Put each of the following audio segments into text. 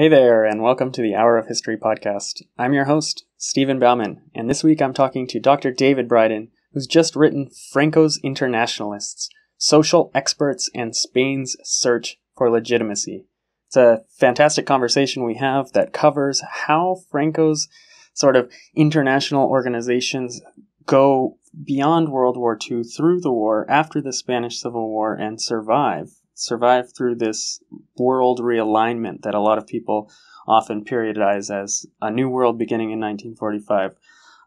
Hey there, and welcome to the Hour of History podcast. I'm your host, Steven Bauman, and this week I'm talking to Dr. David Brydan, who's just written Franco's Internationalists Social Experts and Spain's Search for Legitimacy. It's a fantastic conversation we have that covers how Franco's sort of international organizations go beyond World War II through the war, after the Spanish Civil War, and survive survive through this world realignment that a lot of people often periodize as a new world beginning in 1945.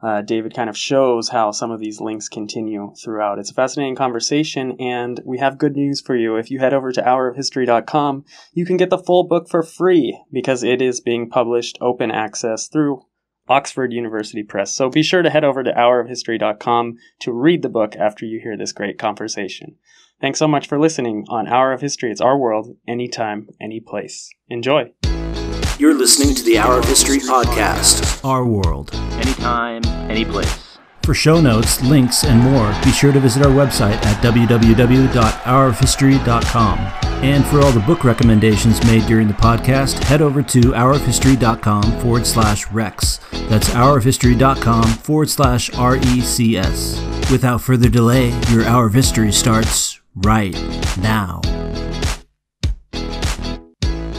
Uh, David kind of shows how some of these links continue throughout. It's a fascinating conversation, and we have good news for you. If you head over to hourofhistory.com, you can get the full book for free because it is being published open access through Oxford University Press. So be sure to head over to hourofhistory.com to read the book after you hear this great conversation. Thanks so much for listening on Hour of History. It's our world, anytime, any place. Enjoy. You're listening to the Hour of History podcast. Our world. Anytime, any place. For show notes, links, and more, be sure to visit our website at www.hourofhistory.com. And for all the book recommendations made during the podcast, head over to hourofhistory.com forward slash recs. That's hourofhistory.com forward slash RECS. Without further delay, your Hour of History starts right now.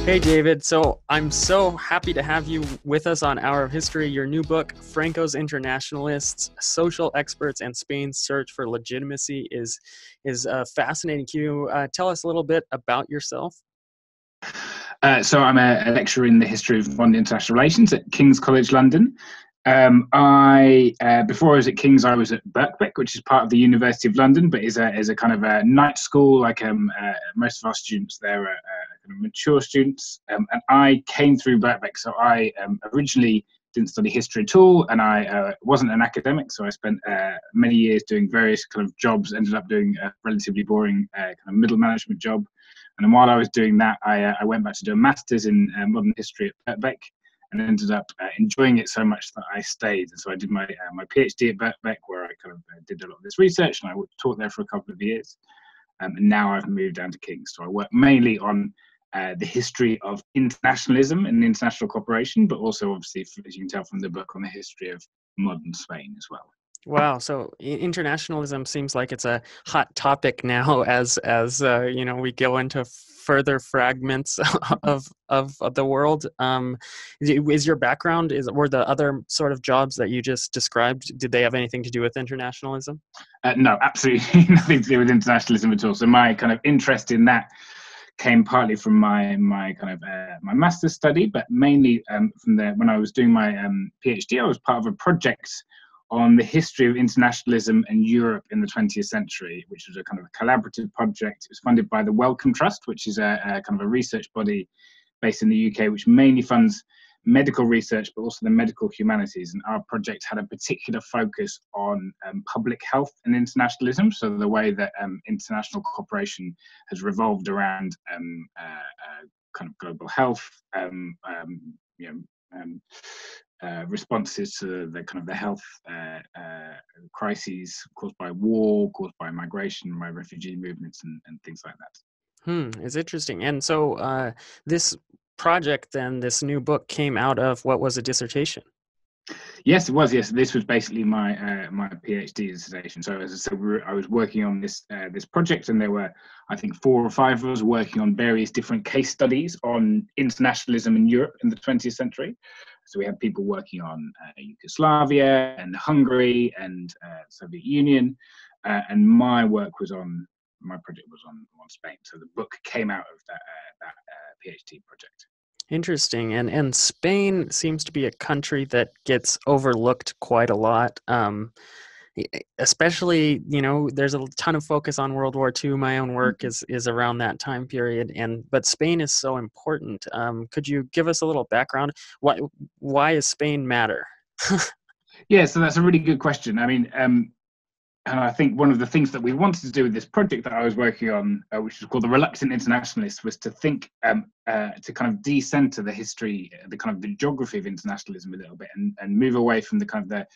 Hey, David. So I'm so happy to have you with us on Hour of History. Your new book, Franco's Internationalists: Social Experts and Spain's Search for Legitimacy, is is uh, fascinating. Can you uh, tell us a little bit about yourself? Uh, so I'm a, a, lecturer in the history of modern international relations at King's College London, um, I uh, before I was at King's, I was at Birkbeck, which is part of the University of London, but is a is a kind of a night school. Like um, uh, most of our students there are uh, kind of mature students, um, and I came through Birkbeck. So I um, originally didn't study history at all, and I uh, wasn't an academic. So I spent uh, many years doing various kind of jobs. Ended up doing a relatively boring uh, kind of middle management job, and while I was doing that, I, I went back to do a master's in modern history at Birkbeck and ended up uh, enjoying it so much that I stayed. And so I did my uh, my PhD at Birkbeck, where I kind of uh, did a lot of this research, and I taught there for a couple of years. Um, and now I've moved down to King's, so I work mainly on uh, the history of internationalism and international cooperation, but also, obviously, as you can tell from the book, on the history of modern Spain as well. Wow. So internationalism seems like it's a hot topic now as as uh, you know we go into further fragments of of, of the world. Um, is your background is were the other sort of jobs that you just described? Did they have anything to do with internationalism? Uh, no, absolutely nothing to do with internationalism at all. So my kind of interest in that came partly from my my kind of uh, my master's study, but mainly um, from the when I was doing my um, PhD, I was part of a project on the history of internationalism and Europe in the 20th century, which was a kind of a collaborative project. It was funded by the Wellcome Trust, which is a, a kind of a research body based in the UK, which mainly funds medical research, but also the medical humanities. And our project had a particular focus on um, public health and internationalism. So the way that um, international cooperation has revolved around um, uh, uh, kind of global health, um, um, you know, um, uh, responses to the kind of the health uh, uh, crises caused by war, caused by migration, by refugee movements, and, and things like that. Hmm, it's interesting. And so uh, this project, then, this new book came out of what was a dissertation? Yes, it was. Yes, this was basically my uh, my PhD dissertation. So as I said, we were, I was working on this uh, this project, and there were I think four or five of us working on various different case studies on internationalism in Europe in the 20th century. So we had people working on uh, Yugoslavia and Hungary and uh, Soviet Union, uh, and my work was on my project was on on Spain. So the book came out of that uh, that PhD project. Interesting, and and Spain seems to be a country that gets overlooked quite a lot. Um, especially, you know, there's a ton of focus on World War II. My own work mm-hmm. is is around that time period, and but Spain is so important. Um, could you give us a little background? Why why is Spain matter? yeah, so that's a really good question. I mean, um, and I think one of the things that we wanted to do with this project that I was working on, uh, which is called the Reluctant Internationalist, was to think um, uh, to kind of decenter the history, the kind of the geography of internationalism a little bit, and, and move away from the kind of the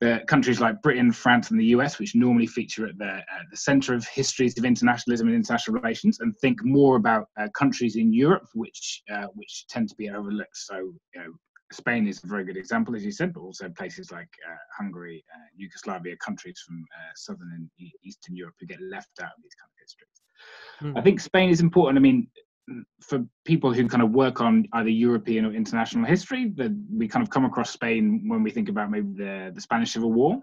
the countries like Britain, France, and the US, which normally feature at the, uh, the center of histories of internationalism and international relations, and think more about uh, countries in Europe, which uh, which tend to be overlooked. So, you know, Spain is a very good example, as you said, but also places like uh, Hungary, uh, Yugoslavia, countries from uh, southern and eastern Europe who get left out of these kind of histories. Mm. I think Spain is important. I mean, for people who kind of work on either European or international history, that we kind of come across Spain when we think about maybe the, the Spanish Civil War.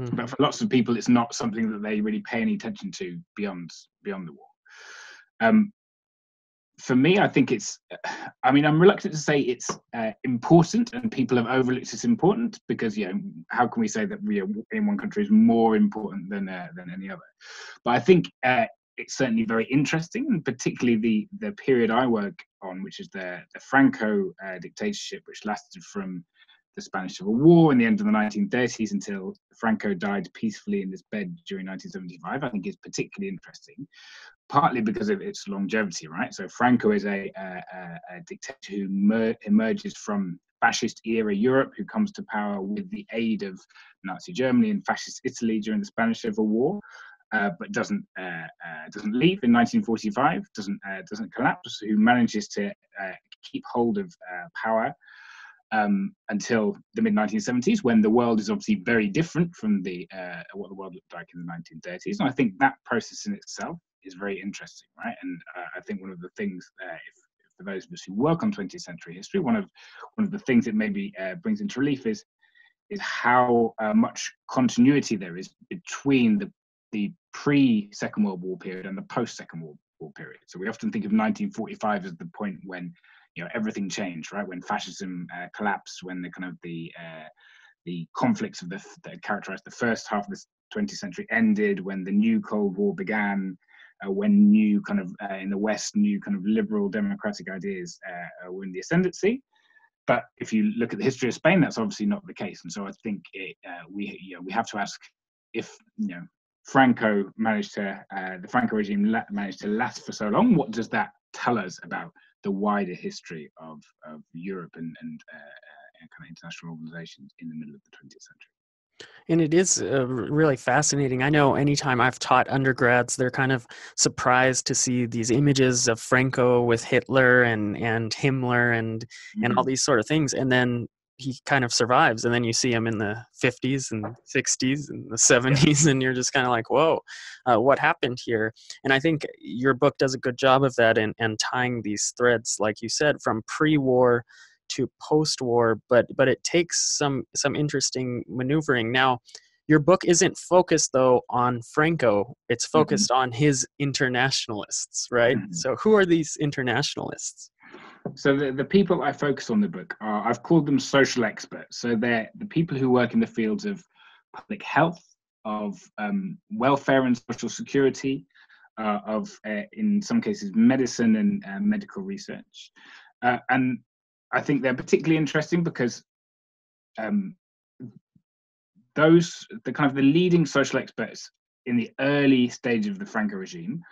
Mm-hmm. But for lots of people, it's not something that they really pay any attention to beyond beyond the war. Um, for me, I think it's. I mean, I'm reluctant to say it's uh, important, and people have overlooked it's important because you know how can we say that we are in one country is more important than uh, than any other? But I think uh, it's certainly very interesting, and particularly the the period I work on, which is the the Franco uh, dictatorship, which lasted from the Spanish Civil War in the end of the 1930s until Franco died peacefully in his bed during 1975. I think is particularly interesting, partly because of its longevity, right? So Franco is a, a, a dictator who mer- emerges from fascist era Europe, who comes to power with the aid of Nazi Germany and fascist Italy during the Spanish Civil War uh, but doesn't uh, uh, doesn't leave in 1945, doesn't uh, doesn't collapse, who manages to uh, keep hold of power um, until the mid 1970s, when the world is obviously very different from the what the world looked like in the 1930s. And I think that process in itself is very interesting, right? And I think one of the things, if, for those of us who work on 20th century history, one of one of the things it maybe brings into relief is is how uh, much continuity there is between the the pre Second World War period and the post Second World War period. So we often think of 1945 as the point when you know everything changed, right? When fascism uh, collapsed, when the kind of the uh, the conflicts of the that characterized the first half of the 20th century ended, when the new Cold War began, uh, when new kind of uh, in the West, new kind of liberal democratic ideas uh, were in the ascendancy. But if you look at the history of Spain, that's obviously not the case, and so I think it, uh, we you know, we have to ask if you know Franco managed to, uh, the Franco regime la- managed to last for so long. What does that tell us about the wider history of, of Europe and, and, uh, uh and kind of international organizations in the middle of the 20th century? And it is uh, really fascinating. I know anytime I've taught undergrads, they're kind of surprised to see these images of Franco with Hitler and, and Himmler and, mm-hmm. and all mm-hmm. these sort of things. And then he kind of survives and then you see him in the 50s and 60s and the 70s and you're just kind of like whoa uh, what happened here and i think your book does a good job of that and, and tying these threads like you said from pre-war to post-war but but it takes some some interesting maneuvering now your book isn't focused though on franco it's mm-hmm. focused mm-hmm. on his internationalists right mm-hmm. so who are these internationalists so the, the people I focus on the book are I've called them social experts. So they're the people who work in the fields of public health, of um, welfare and social security, uh, of uh, in some cases medicine and uh, medical research, uh, and I think they're particularly interesting because um, those the kind of the leading social experts in the early stage of the Franco regime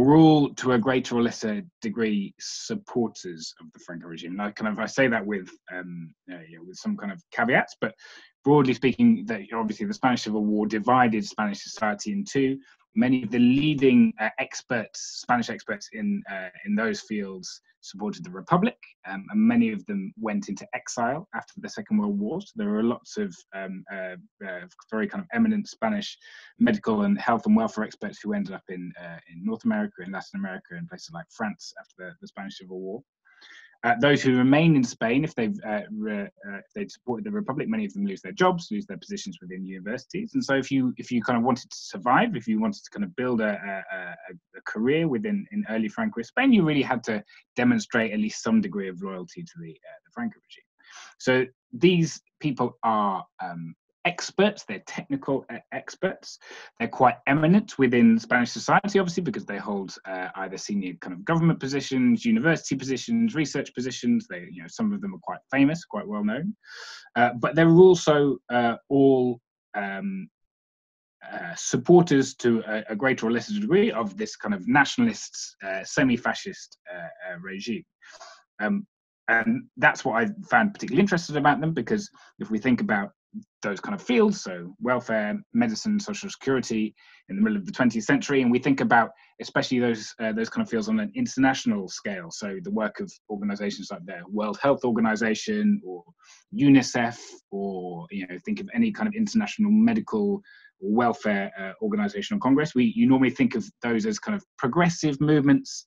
were all to a greater or lesser degree supporters of the Franco regime. Now, kind of, I say that with um, uh, yeah, with some kind of caveats, but broadly speaking, that obviously the Spanish Civil War divided Spanish society in two many of the leading uh, experts, Spanish experts in uh, in those fields, supported the Republic, um, and many of them went into exile after the Second World War. So there were lots of um, uh, uh very kind of eminent Spanish medical and health and welfare experts who ended up in uh, in North America, in Latin America, and places like France after the, the Spanish Civil War. Uh, those who remain in Spain, if they've uh, re, uh, if they've supported the republic, many of them lose their jobs, lose their positions within universities. And so, if you if you kind of wanted to survive, if you wanted to kind of build a, a, a career within in early Franco Spain, you really had to demonstrate at least some degree of loyalty to the uh, the Franco regime. So these people are um, experts, they're technical experts. They're quite eminent within Spanish society, obviously, because they hold uh, either senior kind of government positions, university positions, research positions. They, you know, some of them are quite famous, quite well known. Uh, but they're also uh, all um, uh, supporters to a, a, greater or lesser degree of this kind of nationalist, uh, semi-fascist uh, regime. Um, and that's what I found particularly interested about them because if we think about those kind of fields, so welfare, medicine, social security, in the middle of the 20th century, and we think about especially those uh, those kind of fields on an international scale. So the work of organisations like the World Health Organization or UNICEF, or you know, think of any kind of international medical welfare uh, organization or congress. We you normally think of those as kind of progressive movements.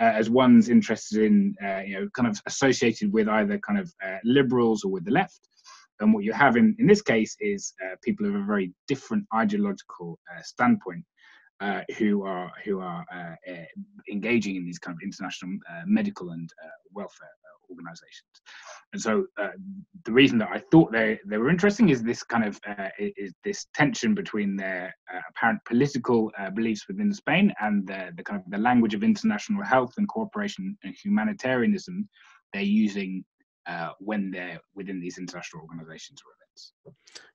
Uh, as ones interested in, uh, you know, kind of associated with either kind of uh, liberals or with the left, and what you have in, in this case is uh, people of a very different ideological uh, standpoint uh, who are who are uh, uh, engaging in these kind of international uh, medical and welfare organizations. And so the reason that I thought they, they were interesting is this kind of is this tension between their apparent political beliefs within Spain and the, the kind of the language of international health and cooperation and humanitarianism they're using uh, when they're within these international organizations or events.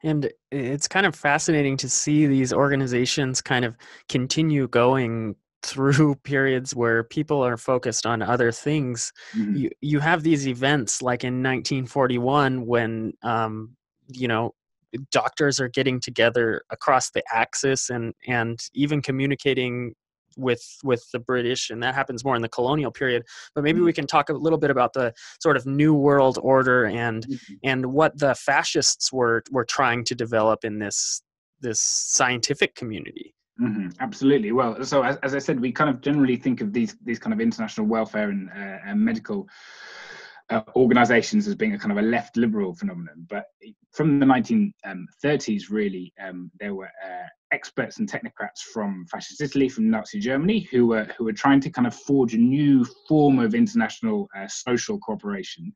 And it's kind of fascinating to see these organizations kind of continue going through periods where people are focused on other things. Mm-hmm. You you have these events like in 1941 when um, you know doctors are getting together across the axis and and even communicating with with the British, and that happens more in the colonial period. But maybe we mm-hmm. can talk a little bit about the sort of new world order and mm-hmm. and what the fascists were were trying to develop in this this scientific community. Mm-hmm, absolutely. Well, so as, as, I said, we kind of generally think of these these kind of international welfare and, uh, and medical uh, organizations as being a kind of a left liberal phenomenon. But from the 1930s, um, really, um, there were uh, experts and technocrats from fascist Italy, from Nazi Germany, who were who were trying to kind of forge a new form of international uh, social cooperation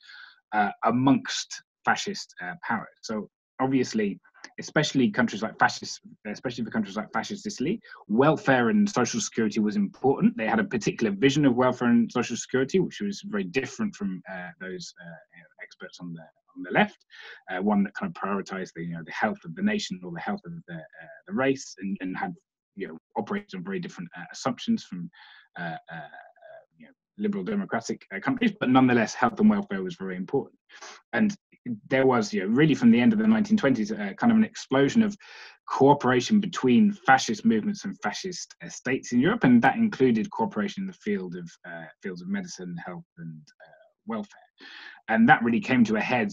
uh, amongst fascist uh, powers. So obviously, especially countries like fascist, especially for countries like fascist Italy, welfare and social security was important. They had a particular vision of welfare and social security, which was very different from uh, those uh, experts on the on the left. Uh, one that kind of prioritized the you know the health of the nation or the health of the uh, the race, and, and had you know operated on very different uh, assumptions from uh, you know, liberal democratic countries, but nonetheless, health and welfare was very important. And there was, you know, really from the end of the 1920s, uh, kind of an explosion of cooperation between fascist movements and fascist uh, states in Europe, and that included cooperation in the field of uh, fields of medicine, health, and welfare. And that really came to a head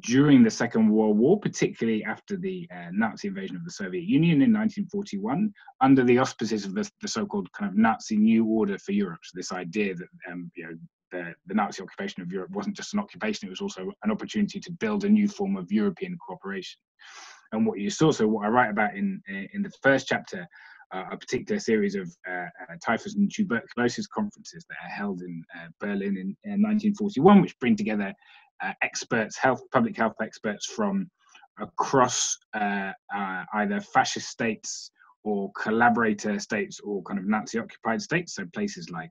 during the Second World War, particularly after the uh, Nazi invasion of the Soviet Union in 1941, under the auspices of the, the, so-called kind of Nazi New Order for Europe. So this idea that um, you know the, the Nazi occupation of Europe wasn't just an occupation, it was also an opportunity to build a new form of European cooperation. And what you saw, so what I write about in, in the first chapter, uh, a particular series of uh, uh, typhus and tuberculosis conferences that are held in uh, Berlin in, in, 1941, which bring together experts, health, public health experts from across either fascist states or collaborator states or kind of Nazi occupied states, so places like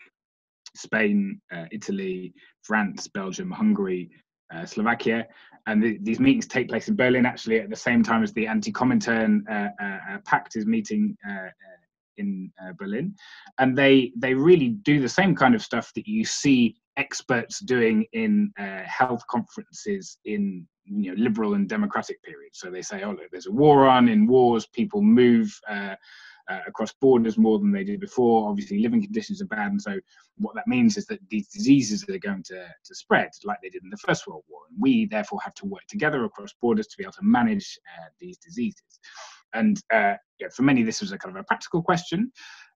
Spain, uh, Italy, France, Belgium, Hungary, uh, Slovakia. And the, these meetings take place in Berlin actually at the same time as the anti Comintern uh, uh, uh, Pact is meeting in Berlin. And they, they really do the same kind of stuff that you see experts doing in health conferences in you know liberal and democratic periods. So they say, oh look, there's a war on. In wars, people move uh, uh, across borders more than they did before. Obviously, living conditions are bad, and so what that means is that these diseases are going to, to spread like they did in the First World War, and we therefore have to work together across borders to be able to manage uh, these diseases. And uh, yeah, for many, this was a kind of a practical question.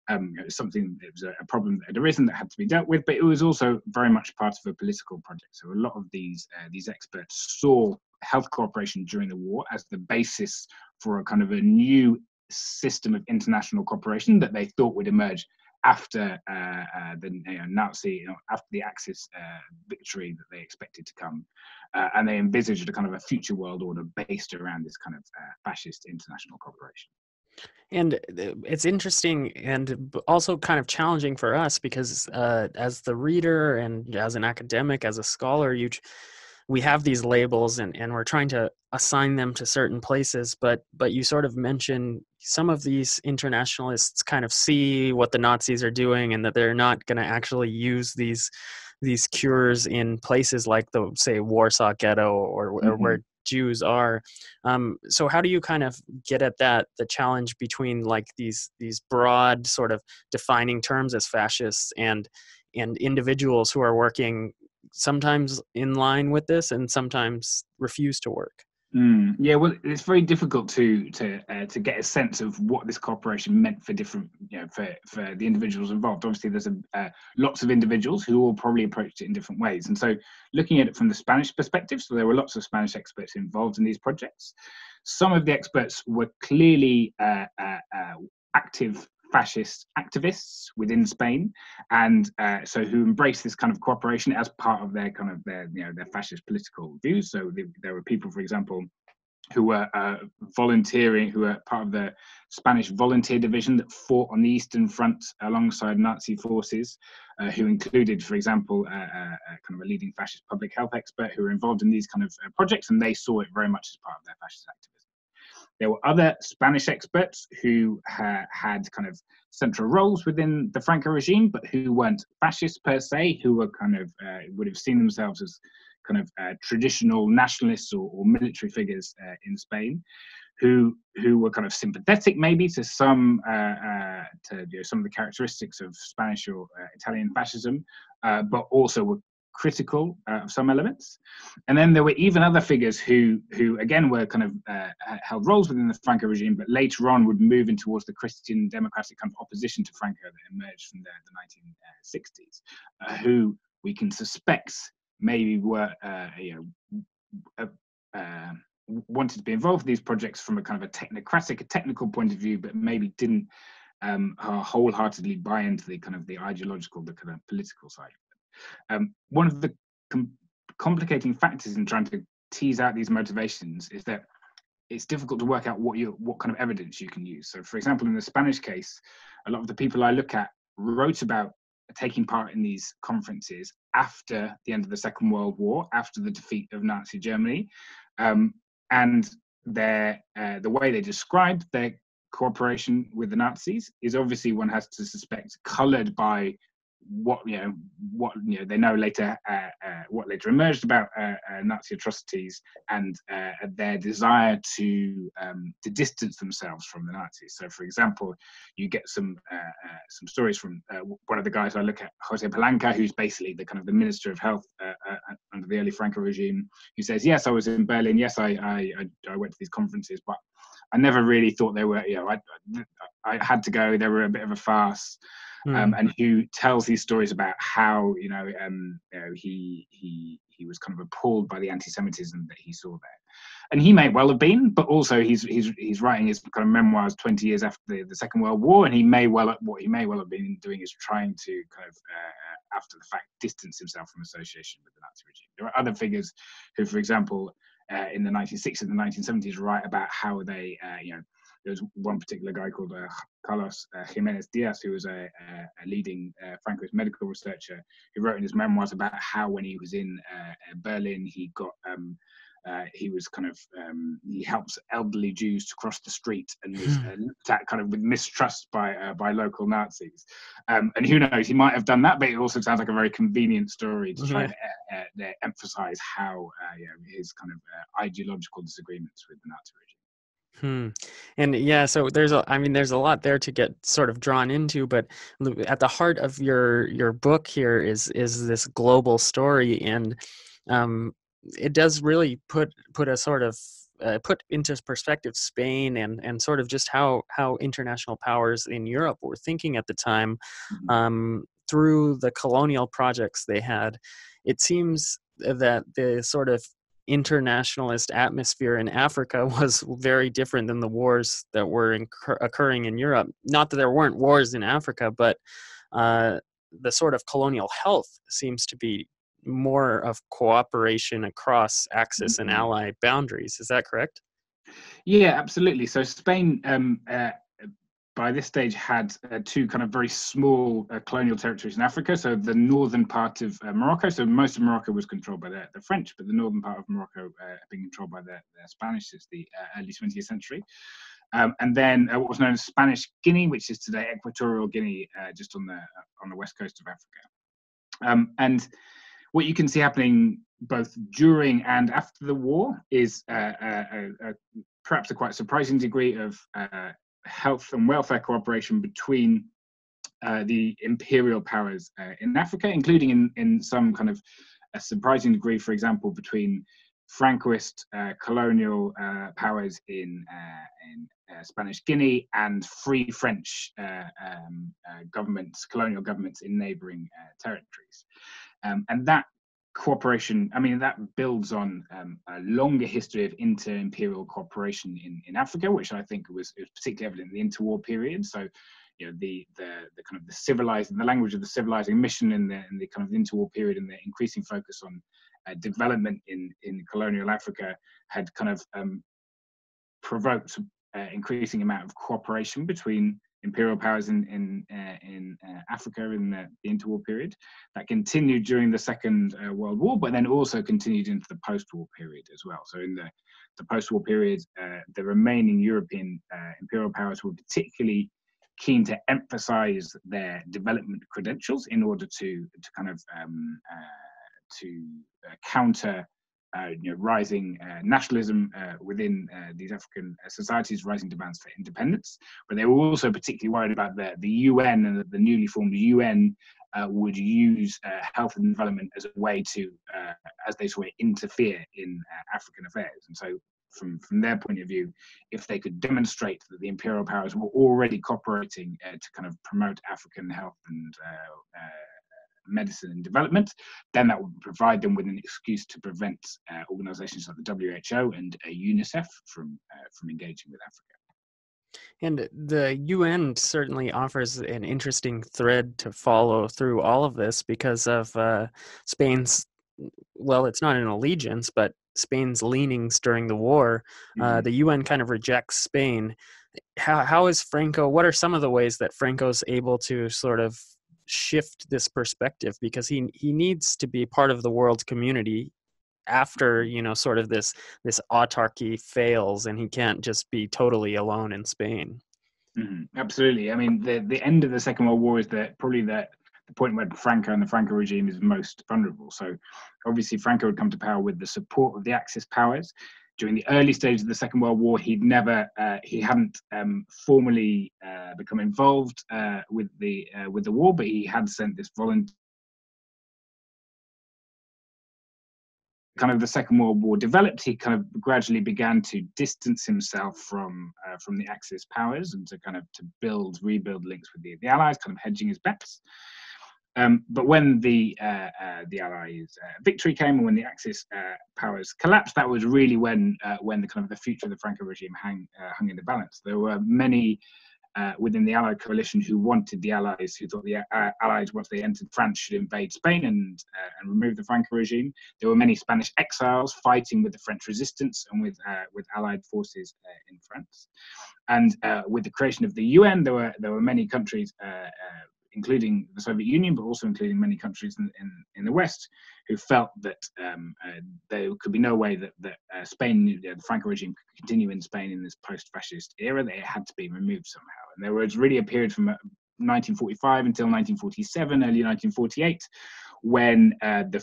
Um, it was something it was a, a, problem that had arisen that had to be dealt with, but it was also very much part of a political project. So a lot of these uh, these experts saw health cooperation during the war as the basis for a kind of a new system of international cooperation that they thought would emerge after uh, uh, the you know, Nazi, you know, after the Axis uh, victory that they expected to come, uh, and they envisaged a kind of a future world order based around this kind of uh, fascist international cooperation. And uh, it's interesting and also kind of challenging for us because, as the reader and as an academic, as a scholar, you we have these labels and, and we're trying to assign them to certain places but but you sort of mention some of these internationalists kind of see what the nazis are doing and that they're not going to actually use these these cures in places like the say warsaw ghetto or, mm-hmm. or where Jews are. Um, so how do you kind of get at that the challenge between like these these broad sort of defining terms as fascists and and individuals who are working sometimes in line with this and sometimes refuse to work? Mm, yeah, well, it's very difficult to to uh, to get a sense of what this cooperation meant for different, you know, for for the individuals involved. Obviously, there's a, uh, lots of individuals who all probably approached it in different ways, and so looking at it from the Spanish perspective, so there were lots of Spanish experts involved in these projects. Some of the experts were clearly uh, uh, uh active fascist activists within Spain, and uh, so who embraced this kind of cooperation as part of their kind of their you know their fascist political views. So there were people, for example, who were uh, volunteering, who were part of the Spanish volunteer division that fought on the Eastern Front alongside Nazi forces, uh, who included, for example, uh kind of a leading fascist public health expert who were involved in these kind of uh, projects, and they saw it very much as part of their fascist activism. There were other Spanish experts who ha- had kind of central roles within the Franco regime, but who weren't fascists per se, who were kind of uh, would have seen themselves as kind of uh, traditional nationalists or, or military figures uh, in Spain, who who were kind of sympathetic maybe to some uh, uh, to you know, some of the characteristics of Spanish or uh, Italian fascism, but also were critical uh, of some elements. And then there were even other figures who, who again, were kind of uh, held roles within the Franco regime, but later on would move in towards the Christian democratic kind of opposition to Franco that emerged from the, the 1960s, uh, who we can suspect maybe were, uh, you know, uh, wanted to be involved in these projects from a kind of a technocratic, a technical point of view, but maybe didn't um, wholeheartedly buy into the kind of the ideological, the kind of political side. Um, one of the com- complicating factors in trying to tease out these motivations is that it's difficult to work out what you what kind of evidence you can use. So, for example, in the Spanish case, a lot of the people I look at wrote about taking part in these conferences after the end of the Second World War, after the defeat of Nazi Germany, um, and their uh, the way they described their cooperation with the Nazis is obviously one has to suspect coloured by what you know what you know they know later uh, uh, what later emerged about uh, uh Nazi atrocities and uh, their desire to um, to distance themselves from the Nazis. So, for example, you get some uh, some stories from one of the guys I look at, Jose Palanca, who's basically the kind of the Minister of Health under the early Franco regime, who says, "Yes, I was in Berlin. Yes, I I, I went to these conferences, but." I never really thought they were, you know, I, I had to go. They were a bit of a farce mm. um, and who tells these stories about how you know, um, you know he he he was kind of appalled by the anti-Semitism that he saw there, and he may well have been, but also he's he's he's writing his kind of memoirs 20 years after the, the Second World War, and he may well what he may well have been doing is trying to kind of uh, after the fact distance himself from association with the Nazi regime. There are other figures who, for example. Uh, in the 1960s and the 1970s, write about how they, uh, you know, there was one particular guy called uh, Carlos uh, Jimenez Diaz, who was a, a, a leading uh, Francoist medical researcher, who wrote in his memoirs about how when he was in uh, uh, Berlin, he got um, uh, he was kind of um, he helps elderly Jews to cross the street and was uh, looked at kind of with mistrust by uh, by local Nazis. Um, and who knows, he might have done that, but it also sounds like a very convenient story to try to emphasize how you know, his kind of ideological disagreements with the Nazi regime. Hmm. And yeah, so there's a, I mean, there's a lot there to get sort of drawn into, but at the heart of your your book here is is this global story, and um, it does really put put a sort of uh, put into perspective Spain and and sort of just how how international powers in Europe were thinking at the time mm-hmm. um, through the colonial projects they had. It seems that the sort of internationalist atmosphere in Africa was very different than the wars that were incur- occurring in Europe. Not that there weren't wars in Africa, but uh, the sort of colonial health seems to be more of cooperation across Axis and mm-hmm. ally boundaries. Is that correct? Yeah, absolutely. So Spain um, uh, by this stage had uh, two kind of very small uh, colonial territories in Africa. So the northern part of uh, Morocco. So most of Morocco was controlled by the, the French, but the northern part of Morocco uh, being controlled by the, the Spanish since the uh, early 20th century. Um, and then uh, what was known as Spanish Guinea, which is today Equatorial Guinea, just on the on the west coast of Africa. Um, and what you can see happening both during and after the war is perhaps a quite surprising degree of health and welfare cooperation between uh, the imperial powers uh, in Africa, including in, in some kind of a surprising degree, for example, between Francoist uh, colonial uh, powers in, in Spanish Guinea and free French um, governments, colonial governments in neighboring territories. Um, and that cooperation, I mean, that builds on um, a longer history of inter-imperial cooperation in, in Africa, which I think was, was particularly evident in the interwar period. So, you know, the, the, the kind of the civilizing, the language of the civilizing mission in the, in the kind of interwar period and the increasing focus on uh, development in, in colonial Africa had kind of um, provoked uh, increasing amount of cooperation between imperial powers in in uh, in uh, Africa in the, interwar period. That continued during the Second uh, World War, but then also continued into the post-war period as well. So in the the post-war period, uh, the remaining European uh, imperial powers were particularly keen to emphasize their development credentials in order to to kind of um, uh, to counter you know, rising uh, nationalism uh, within these African societies, rising demands for independence. But they were also particularly worried about the, the UN and the, newly formed UN would use health and development as a way to, as they saw it, interfere in African affairs. And so from, from their point of view, if they could demonstrate that the imperial powers were already cooperating uh, to kind of promote African health and uh, uh, medicine and development, then that would provide them with an excuse to prevent uh, organizations like the WHO and uh, UNICEF from, uh, from engaging with Africa. And the UN certainly offers an interesting thread to follow through all of this because of uh, Spain's, well, it's not an allegiance, but Spain's leanings during the war. Uh, mm-hmm. the UN kind of rejects Spain. How, how is Franco, what are some of the ways that Franco's able to sort of shift this perspective because he he needs to be part of the world community after you know sort of this this autarky fails and he can't just be totally alone in Spain. Mm-hmm. Absolutely. I mean, the the end of the Second World War is that probably the the point where Franco and the Franco regime is most vulnerable. So, obviously, Franco would come to power with the support of the Axis powers, during the early stages of the Second World War, he'd never, uh, he hadn't um, formally uh, become involved uh, with the uh, with the war, but he had sent this volunteer. Kind of the Second World War developed, he kind of gradually began to distance himself from uh, from the Axis powers and to kind of to build, rebuild links with the, the Allies, kind of hedging his bets. Um, but when the uh, uh, the Allies' uh, victory came, and when the Axis uh, powers collapsed, that was really when uh, when the kind of the future of the Franco regime hang, uh, hung in the balance. There were many within the Allied coalition who wanted the Allies, who thought the Allies, once they entered France, should invade Spain and and remove the Franco regime. There were many Spanish exiles fighting with the French resistance and with with Allied forces in France. And with the creation of the UN, there were there were many countries including the Soviet Union, but also including many countries in, in, in the West, who felt that um, uh, there could be no way that, that uh, Spain, the Franco regime, could continue in Spain in this post fascist era, that it had to be removed somehow. And there was really a period from 1945 until 1947, early 1948, when uh, the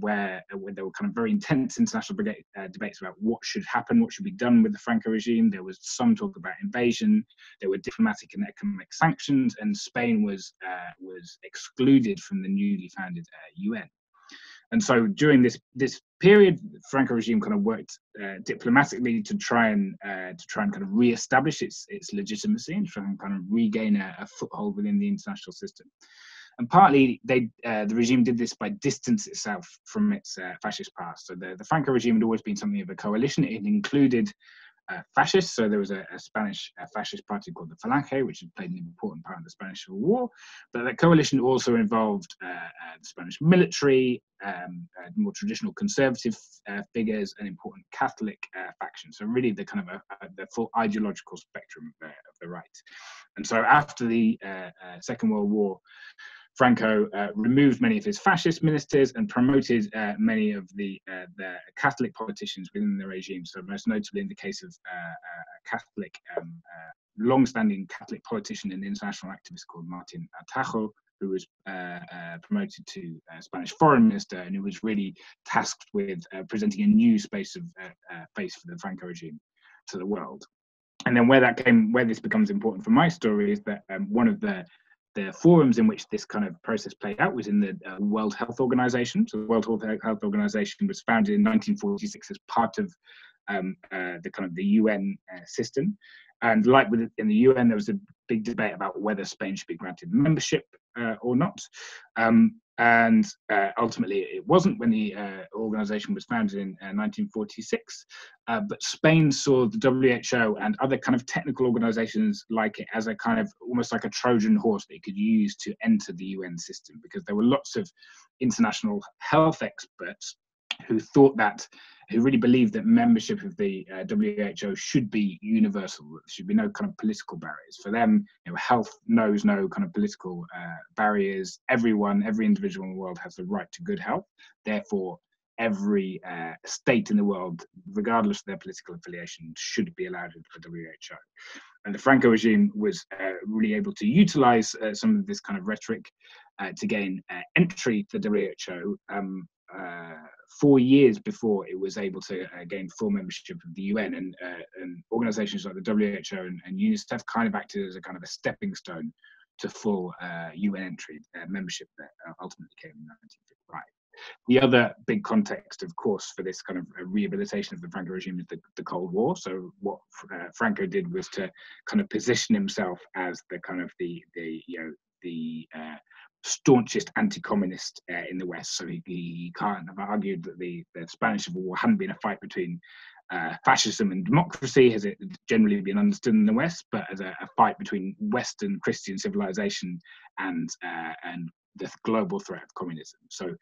where, uh, where there were kind of very intense international brigade, uh, debates about what should happen, what should be done with the Franco regime. There was some talk about invasion. There were diplomatic and economic sanctions, and Spain was uh, was excluded from the newly founded UN. Uh, and so during this this period, Franco regime kind of worked uh, diplomatically to try and uh, to try and kind of re-establish its its legitimacy and try and kind of regain a, a foothold within the international system. And partly, they uh, the regime did this by distance itself from its uh, fascist past. So the, the Franco regime had always been something of a coalition. It included uh, fascists. So there was a, a Spanish fascist party called the Falange, which had played an important part in the Spanish Civil War. But that coalition also involved uh, uh the Spanish military, um, uh, more traditional conservative uh, figures, and important Catholic factions. So really, the kind of a, the full ideological spectrum of, of, the right. And so after the Second World War. Franco uh, removed many of his fascist ministers and promoted uh, many of the, uh, the, Catholic politicians within the regime. So, most notably in the case of uh, uh, a Catholic, um, uh, long-standing Catholic politician and international activist called Martin Artajo, who was promoted to Spanish foreign minister, and who was really tasked with presenting a new space of face for the Franco regime to the world. And then where that came, where this becomes important for my story is that um, one of the the forums in which this kind of process played out was in the uh, World Health Organization. So the World Health Organization was founded in 1946 as part of um, uh, the kind of the UN uh, system. And like with in the UN, there was a big debate about whether Spain should be granted membership uh, or not. Um, and uh, ultimately, it wasn't when the uh, organization was founded in 1946. Uh, uh, but Spain saw the WHO and other kind of technical organizations like it as a kind of almost like a Trojan horse they could use to enter the UN system because there were lots of international health experts who thought that who really believed that membership of the uh, WHO should be universal. There should be no kind of political barriers. For them, you know, health knows no kind of political uh, barriers. Everyone, every individual in the world has the right to good health. Therefore, every uh, state in the world, regardless of their political affiliation, should be allowed into the WHO. And the Franco regime was uh, really able to utilize uh, some of this kind of rhetoric uh, to gain entry to the WHO. Um, four years before it was able to uh, gain full membership of the UN, and, uh, and organisations like the WHO and, and, UNICEF kind of acted as a kind of a stepping stone to full UN uh, entry uh, membership that uh, ultimately came in 1955. The other big context, of course, for this kind of rehabilitation of the Franco regime is the, the Cold War. So what Franco did was to kind of position himself as the kind of the the you know the staunchest anti-communist uh, in the West. So he, he can't have argued that the, the Spanish Civil War hadn't been a fight between uh, fascism and democracy, as it generally been understood in the West, but as a, a fight between Western Christian civilization and uh, and the global threat of communism. So,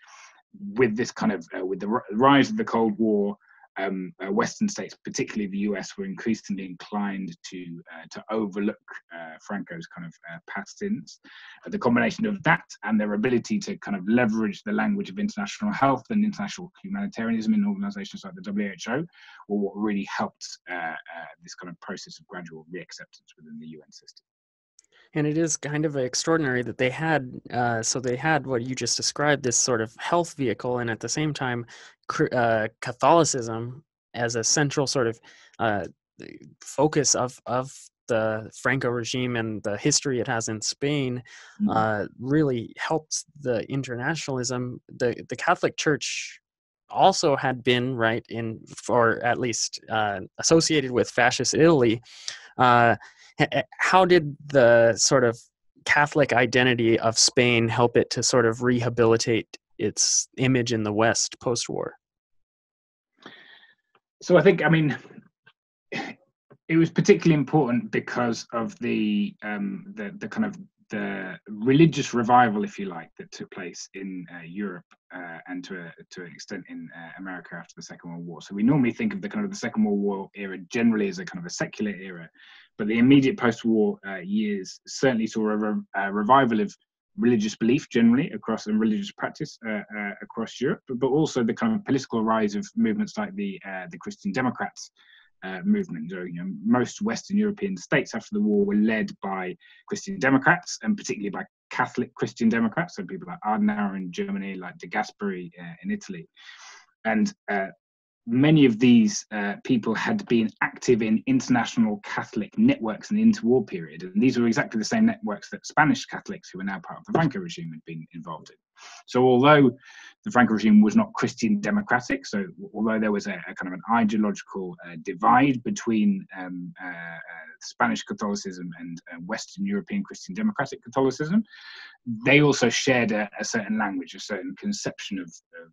with this kind of uh, with the rise of the Cold War, um, uh, Western states, particularly the US, were increasingly inclined to uh, to overlook uh, Franco's kind of uh, past sins. Uh, the combination of that and their ability to kind of leverage the language of international health and international humanitarianism in organizations like the WHO were what really helped uh, this kind of process of gradual reacceptance within the UN system and it is kind of extraordinary that they had uh, so they had what you just described this sort of health vehicle and at the same time uh, catholicism as a central sort of uh, focus of of the franco regime and the history it has in spain mm-hmm. Uh, really helped the internationalism the the catholic church also had been right in or at least uh, associated with fascist italy uh, how did the sort of Catholic identity of Spain help it to sort of rehabilitate its image in the West post war? So I think, I mean, it was particularly important because of the um, the, the kind of the religious revival, if you like, that took place in uh, Europe uh, and to a, to an extent in uh, America after the Second World War. So we normally think of the kind of the Second World War era generally as a kind of a secular era, but the immediate post-war uh, years certainly saw a, re- a, revival of religious belief generally across and religious practice uh, uh, across Europe, but, but, also the kind of political rise of movements like the the Christian Democrats uh, movement. So, you know, most Western European states after the war were led by Christian Democrats, and particularly by Catholic Christian Democrats. So people like Adenauer in Germany, like De Gasperi uh, in Italy, and uh, many of these uh, people had been active in international Catholic networks in the interwar period. And these were exactly the same networks that Spanish Catholics, who were now part of the Franco regime, had been involved in. So, although the Franco regime was not Christian democratic, so although there was a, a kind of an ideological uh, divide between um, uh, uh Spanish Catholicism and uh, Western European Christian democratic Catholicism, they also shared a, a certain language, a certain conception of, of of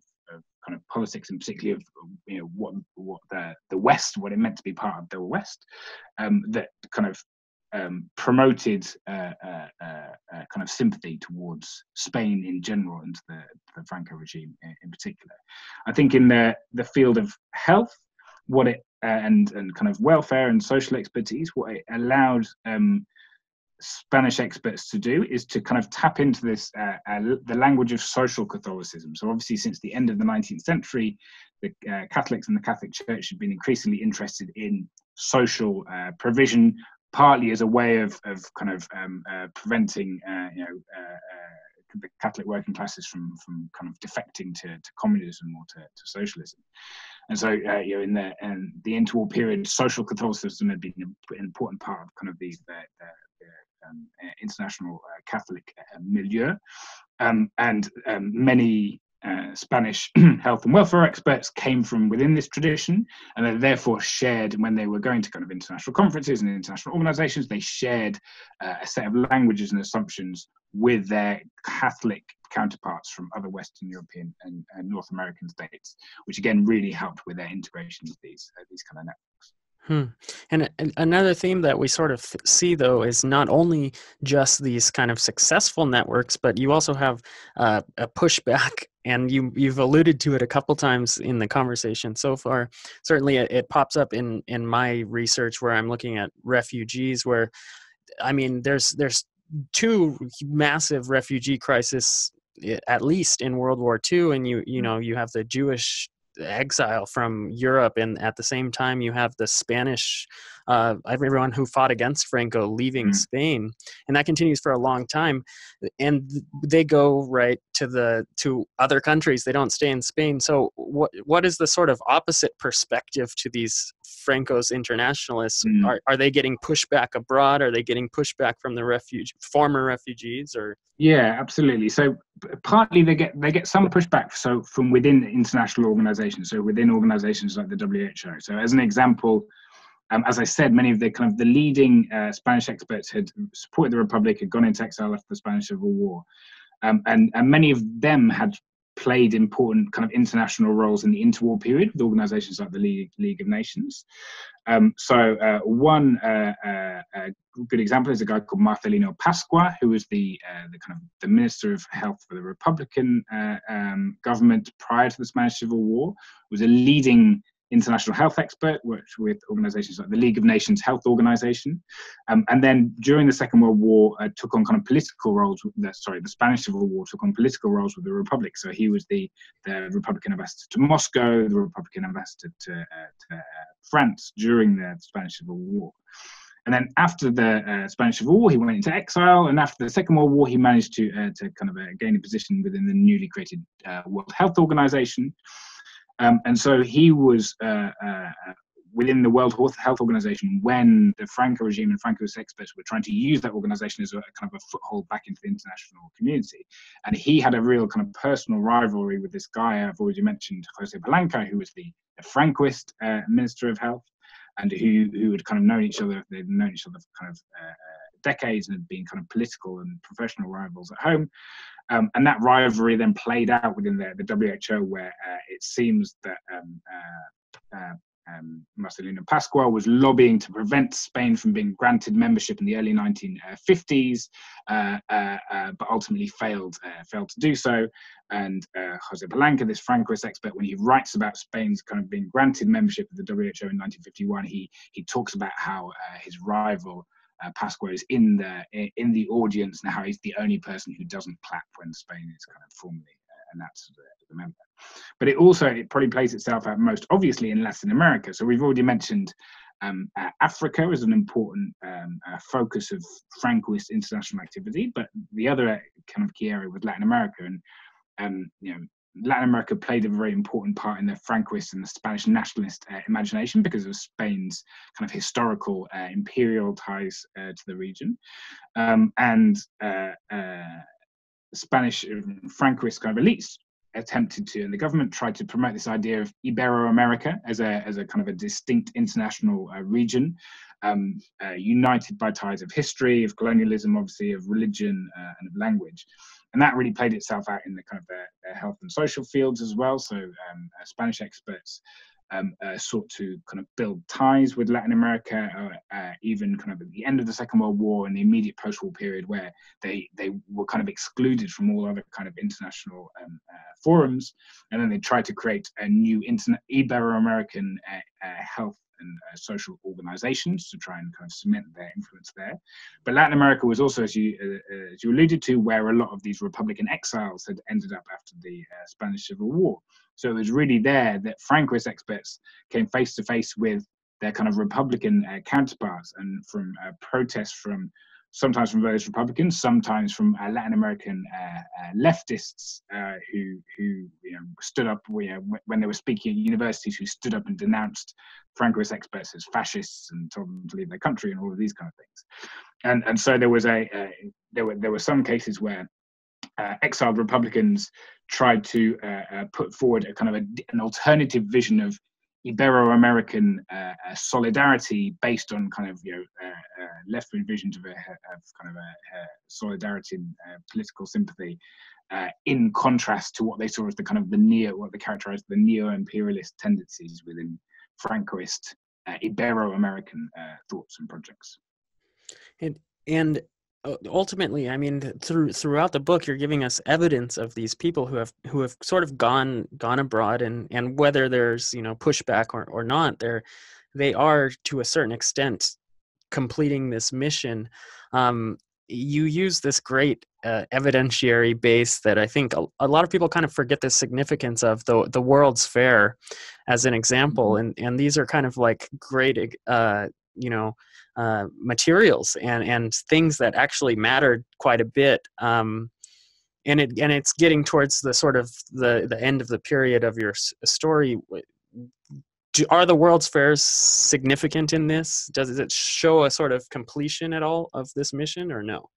kind of politics and particularly of you know what what the the West, what it meant to be part of the West, um, that kind of um, promoted uh, uh, uh, uh kind of sympathy towards Spain in general and the, the Franco regime in, in, particular. I think in the the field of health, what it uh, and and kind of welfare and social expertise, what it allowed um, Spanish experts to do is to kind of tap into this uh, uh, the language of social Catholicism. So obviously, since the end of the 19th century, the uh, Catholics and the Catholic Church have been increasingly interested in social uh, provision, partly as a way of, of kind of um, uh, preventing, uh, you know, the Catholic working classes from from kind of defecting to, to communism or to, to socialism. And so, uh, you know, in the in the interwar period, social Catholicism had been an important part of kind of the, the, the um, international uh, Catholic uh, milieu, um, and um, many uh, Spanish health and welfare experts came from within this tradition, and they therefore shared when they were going to kind of international conferences and international organizations, they shared uh, a set of languages and assumptions with their Catholic counterparts from other Western European and, and North American states, which again really helped with their integration of these uh, these kind of networks. Hmm. And, and another theme that we sort of see, though, is not only just these kind of successful networks, but you also have uh, a pushback, and you you've alluded to it a couple times in the conversation so far. Certainly, it, it pops up in in my research where I'm looking at refugees, where I mean, there's there's two massive refugee crises at least in World War II, and you you mm. know you have the Jewish exile from Europe, and at the same time you have the Spanish, uh, everyone who fought against Franco leaving mm. Spain, and that continues for a long time, and they go right to the to other countries. They don't stay in Spain. So what what is the sort of opposite perspective to these Franco's internationalists? Mm. Are are they getting pushback abroad? Are they getting pushback from the refuge former refugees or? Yeah, absolutely. So partly they get they get some pushback so from within international organizations so within organizations like the WHO so as an example um, as i said many of the kind of the leading uh, spanish experts had supported the republic had gone into exile after the spanish civil war um, and, and many of them had played important kind of international roles in the interwar period with organizations like the League, League of Nations. Um, so uh, one uh, uh, good example is a guy called Marcelino Pascua, who was the, uh, the kind of the Minister of Health for the Republican uh, um, government prior to the Spanish Civil War, was a leading international health expert, worked with organizations like the League of Nations Health Organization, um, and then during the Second World War uh, took on kind of political roles. The, sorry, the Spanish Civil War took on political roles with the Republic. So he was the, the Republican ambassador to Moscow, the Republican ambassador to, uh, to uh, France during the Spanish Civil War. And then after the uh, Spanish Civil War, he went into exile. And after the Second World War, he managed to uh, to kind of uh, gain a position within the newly created uh, World Health Organization. Um, and so he was uh, uh, within the World Health Organization when the Franco regime and Franco's experts were trying to use that organization as a kind of a foothold back into the international community. And he had a real kind of personal rivalry with this guy I've already mentioned, Jose Palanca, who was the, the Franquist uh, Minister of Health and who, who had kind of known each other, they'd known each other for kind of uh, uh, decades and had been kind of political and professional rivals at home. Um, and that rivalry then played out within the, the WHO, where uh, it seems that um, uh, uh, um, Marcelino Pascual was lobbying to prevent Spain from being granted membership in the early 1950s, uh, uh, uh, but ultimately failed failed to do so. And Jose Palanca, this Francoist expert, when he writes about Spain's kind of being granted membership of the WHO in 1951, he he talks about how his rival uh, Pascua is in the in the audience now. he's the only person who doesn't clap when Spain is kind of formally uh, announced as a, member. But it also it probably plays itself out most obviously in Latin America. So we've already mentioned um, uh, Africa is an important um, uh, focus of Francoist international activity, but the other kind of key area was Latin America, and um, you know Latin America played a very important part in the Francoist and the Spanish nationalist uh, imagination because of Spain's kind of historical uh, imperial ties uh, to the region. Um, and uh, uh, Spanish Francoist kind of elites attempted to, and the government tried to promote this idea of Ibero-America as a, as a kind of a distinct international uh, region, um, united by ties of history, of colonialism, obviously, of religion, and of language and that really played itself out in the kind of the, the health and social fields as well. So um, uh, Spanish experts um, uh, sought to kind of build ties with Latin America, uh, uh, even kind of at the end of the Second World War and the immediate post-war period, where they they were kind of excluded from all other kind of international um, uh, forums, and then they tried to create a new internet Ibero-American uh, health and uh, social organizations to try and kind of cement their influence there. But Latin America was also, as you, uh, uh, as you alluded to, where a lot of these Republican exiles had ended up after the uh, Spanish Civil War. So it was really there that Francoist experts came face to face with their kind of Republican uh, counterparts and from uh, protests from sometimes from various Republicans, sometimes from uh, Latin American uh, uh, leftists uh, who who you know, stood up you know, when they were speaking at universities, who stood up and denounced Francoist experts as fascists and told them to leave their country and all of these kind of things. And and so there was a there were there were some cases where uh, exiled Republicans tried to uh, uh, put forward a kind of a, an alternative vision of Ibero-American uh, uh, solidarity based on kind of you know uh, left-wing visions of, a, of kind of a, a solidarity and political sympathy, in contrast to what they saw as the kind of the neo, what they characterized the neo-imperialist tendencies within Francoist Ibero-American thoughts and projects. And and ultimately i mean through throughout the book you're giving us evidence of these people who have who have sort of gone gone abroad and and whether there's you know pushback or, or not they're they are to a certain extent completing this mission um, you use this great uh, evidentiary base that I think a, a, lot of people kind of forget the significance of the the World's Fair as an example, mm-hmm. and and these are kind of like great uh, you know uh, materials and and things that actually mattered quite a bit. Um, and it and it's getting towards the sort of the the end of the period of your story. Do, are the World's Fairs significant in this? Does it show a sort of completion at all of this mission, or no?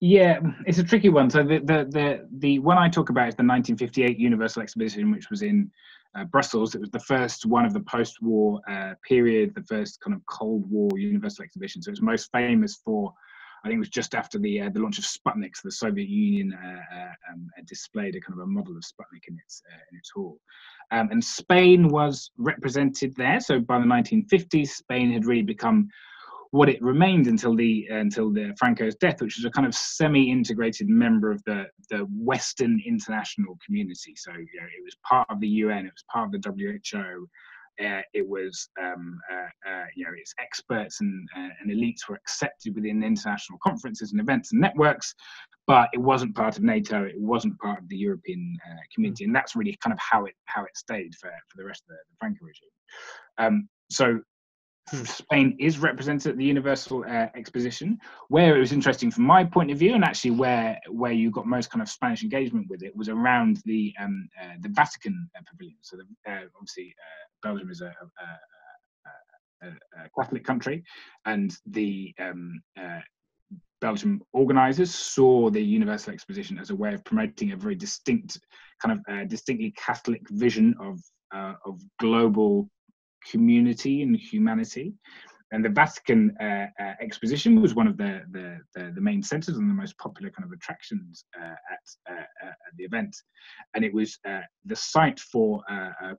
Yeah, it's a tricky one. So the the the, the one I talk about is the 1958 Universal Exhibition, which was in uh, Brussels. It was the first one of the post-war uh, period, the first kind of Cold War Universal Exhibition. So it's most famous for, I think it was just after the uh, the launch of Sputnik. So the Soviet Union uh, uh, um, displayed a kind of a model of Sputnik in its uh, in its hall, um, and Spain was represented there. So by the 1950s, Spain had really become what it remained until the until the Franco's death, which was a kind of semi-integrated member of the the Western international community. So you know, it was part of the UN, it was part of the WHO. Uh, it was, um, uh, uh, you know, its experts and, uh, and elites were accepted within international conferences and events and networks, but it wasn't part of NATO. It wasn't part of the European uh, community, and that's really kind of how it how it stayed for, for the rest of the, the Franco regime. Um, so Spain is represented at the Universal uh, Exposition. Where it was interesting from my point of view, and actually where where you got most kind of Spanish engagement with it, was around the um, uh, the Vatican uh, Pavilion. So the, uh, obviously, uh, Belgium is a, a, a, a, Catholic country, and the um, uh, Belgium organisers saw the Universal Exposition as a way of promoting a very distinct, kind of distinctly Catholic vision of of global community and humanity. And the Vatican uh, uh, Exposition was one of the, the, the, the, main centers and the most popular kind of attractions uh, at, uh, uh, at the event. And it was uh, the site for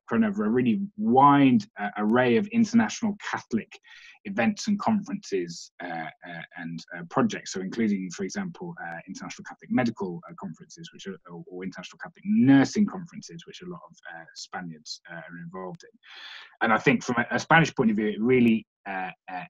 kind of a really wide array of international Catholic events and conferences and projects. So, including, for example, international Catholic medical conferences, which are or, or, international Catholic nursing conferences, which a lot of Spaniards are involved in. And I think, from a, a Spanish point of view, it really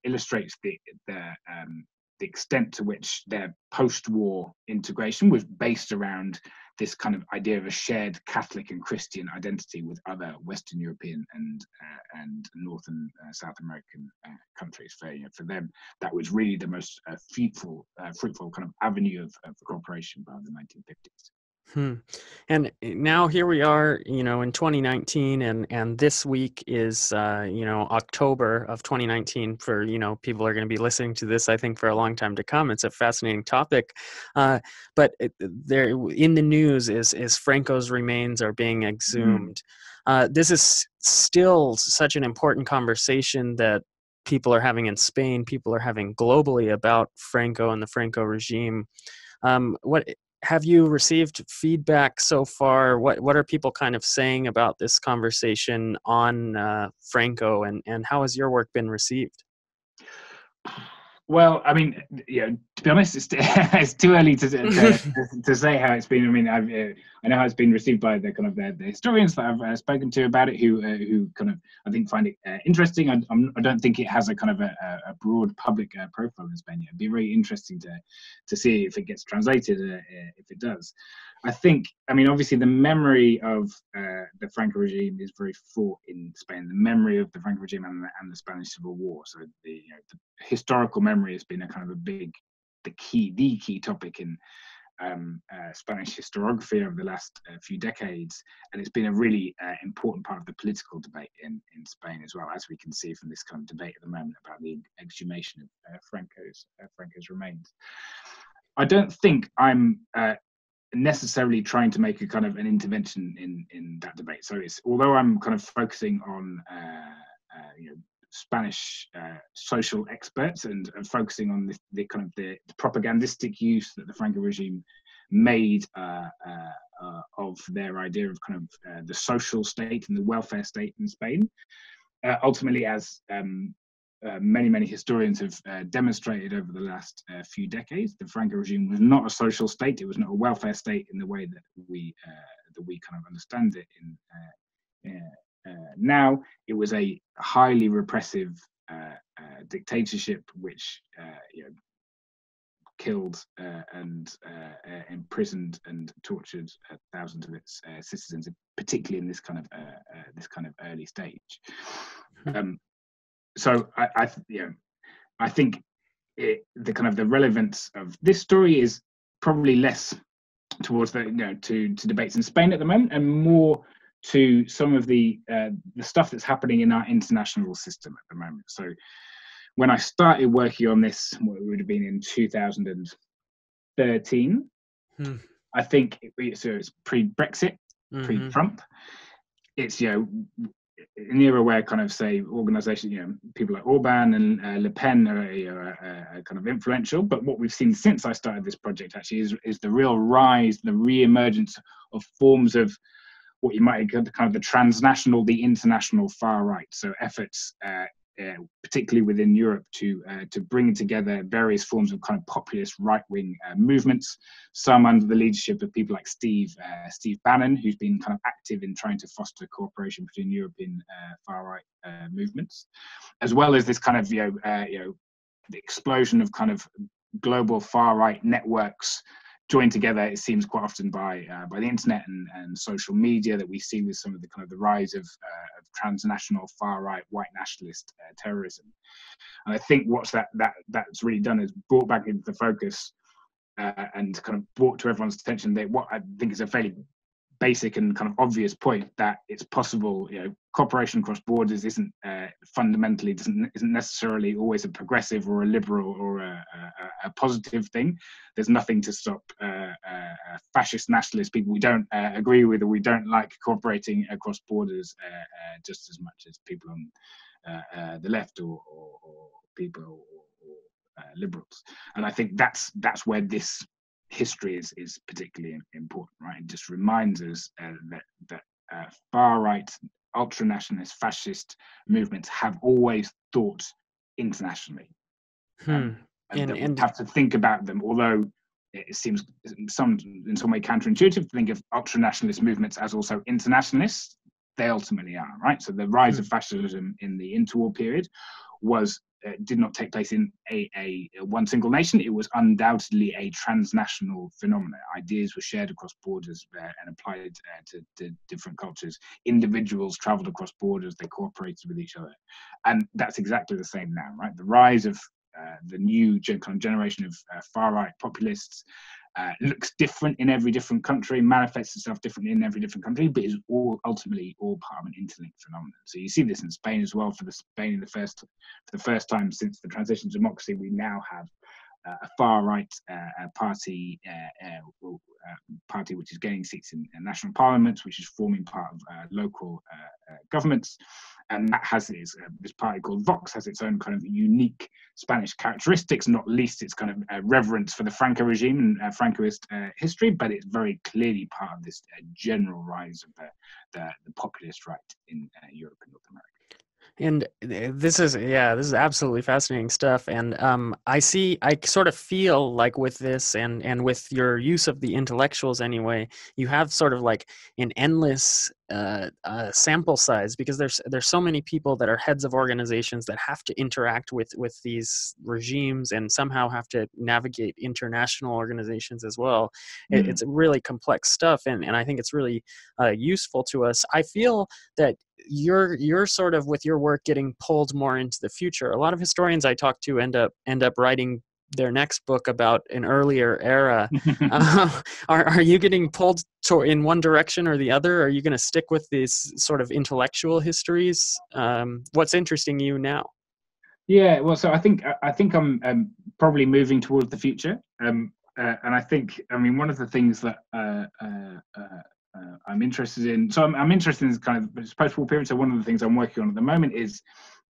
illustrates the the um, the extent to which their post-war integration was based around this kind of idea of a shared Catholic and Christian identity with other Western European and uh, and North and uh, South American uh, countries. For you know, for them, that was really the most uh, fruitful uh, fruitful kind of avenue of, of cooperation by the 1950s. Hmm. And eh, now here we are, you know, in 2019, and and this week is, uh, you know, October of 2019. For you know, people are going to be listening to this, I think, for a long time to come. It's a fascinating topic, uh, but it, there in the news is is Franco's remains are being mm-hmm. exhumed. Mm. Uh, this is still such an important conversation that people are having in Spain, people are having globally about Franco and the Franco regime. Um, what have you received feedback so far? What what are people kind of saying about this conversation on uh, Franco, and and how has your work been received? Well, I mean, you know, to be honest, it's, it's too early to, to, to, say how it's been. I mean, I've, uh, I know how it's been received by the kind of the, the historians that I've uh, spoken to about it, who uh, who kind of I think find it uh, interesting. I, I'm, I do not think it has a kind of a, a broad public uh, profile in Spain. It'd be very interesting to to see if it gets translated, uh, if it does. I think, I mean, obviously, the memory of uh, the Franco regime is very fraught in Spain. The memory of the Franco regime and the, and the Spanish Civil War. So the, you know, the historical memory has been a kind of a big the key the key topic in um, uh, Spanish historiography over the last uh, few decades, and it's been a really uh, important part of the political debate in, in Spain as well, as we can see from this kind of debate at the moment about the exhumation of uh, Franco's uh, Franco's remains. I don't think I'm uh, necessarily trying to make a kind of an intervention in in that debate. So it's although I'm kind of focusing on uh you know Spanish uh, social experts and, and focusing on the, the, kind of the, the, propagandistic use that the Franco regime made uh, uh, uh of their idea of kind of uh, the social state and the welfare state in Spain. Uh, ultimately, as um, many many historians have demonstrated over the last few decades, the Franco regime was not a social state; it was not a welfare state in the way that we that we kind of understand it in uh, now it was a highly repressive uh, uh, dictatorship which you know, killed uh, and uh, uh, imprisoned and tortured thousands of its citizens, particularly in this kind of this kind of early stage. Hmm. Um, so I, I, you know, I think it, the kind of the relevance of this story is probably less towards the you know to to debates in Spain at the moment, and more to some of the uh, the stuff that's happening in our international system at the moment. So when I started working on this, what would have been in 2013, hmm. I think it, so it's pre-Brexit, mm-hmm. pre-Trump. It's you know an era where kind of say organizations, you know, people like Orban and uh, Le Pen are, are, are, kind of influential. But what we've seen since I started this project actually is, is the real rise, the re-emergence of forms of what you might call kind of the transnational, the international far right. So efforts, uh, uh, particularly within Europe, to uh, to bring together various forms of kind of populist right wing uh, movements. Some under the leadership of people like Steve uh, Steve Bannon, who's been kind of active in trying to foster cooperation between European uh, far right movements, as well as this kind of you know you know the explosion of kind of global far right networks joined together it seems quite often by uh, by the internet and, and social media that we see with some of the kind of the rise of, uh, of transnational far right white nationalist uh, terrorism. And i think what's that that that's really done is brought back into the focus uh, and kind of brought to everyone's attention that what i think is a fairly basic and kind of obvious point that it's possible you know cooperation across borders isn't uh, fundamentally doesn't isn't necessarily always a progressive or a liberal or a, a, a positive thing. There's nothing to stop uh, uh, uh fascist nationalist people we don't uh, agree with or we don't like cooperating across borders uh, just as much as people on the left or, or, or people or, or liberals. And i think that's that's where this history is is particularly important, right? It just reminds us uh, that that uh, far right, ultra nationalist, fascist movements have always thought internationally, hmm. um, and, and, and have to think about them. Although it seems some in some way counterintuitive to think of ultra nationalist movements as also internationalists. They ultimately are right. So the rise hmm. of fascism in the interwar period was uh, did not take place in a, a, one single nation. It was undoubtedly a transnational phenomenon. Ideas were shared across borders uh, and applied uh, to, to, different cultures. Individuals traveled across borders. They cooperated with each other, and that's exactly the same now, right? The rise of uh, the new generation of uh, far right populists uh, looks different in every different country, manifests itself differently in every different country, but is all ultimately all part of an interlinked phenomenon. So you see this in Spain as well. For the Spain, in the first for the first time since the transition to democracy, we now have uh, a far right uh, party uh, uh, party which is gaining seats in, in national parliaments, which is forming part of local governments and that has its uh, this party called Vox has its own kind of unique Spanish characteristics, not least its kind of uh, reverence for the Franco regime and uh, Francoist uh, history, but it's very clearly part of this uh, general rise of the, the, the populist right in uh, Europe and North America. And this is yeah this is absolutely fascinating stuff. And um, i see i sort of feel like with this and and with your use of the intellectuals anyway you have sort of like an endless uh, uh, sample size because there's there's so many people that are heads of organizations that have to interact with with these regimes and somehow have to navigate international organizations as well. Mm. it, it's really complex stuff and, and i think it's really uh, useful to us. I feel that you're you're sort of with your work getting pulled more into the future. A lot of historians i talk to end up end up writing their next book about an earlier era. uh, are are you getting pulled to, in one direction or the other? Are you going to stick with these sort of intellectual histories? Um, what's interesting you now? Yeah, well, so I think I think I'm um, probably moving towards the future, um, uh, and I think I mean one of the things that uh, uh, uh uh, I'm interested in. So I'm, I'm, interested in this kind of post-war period. So one of the things I'm working on at the moment is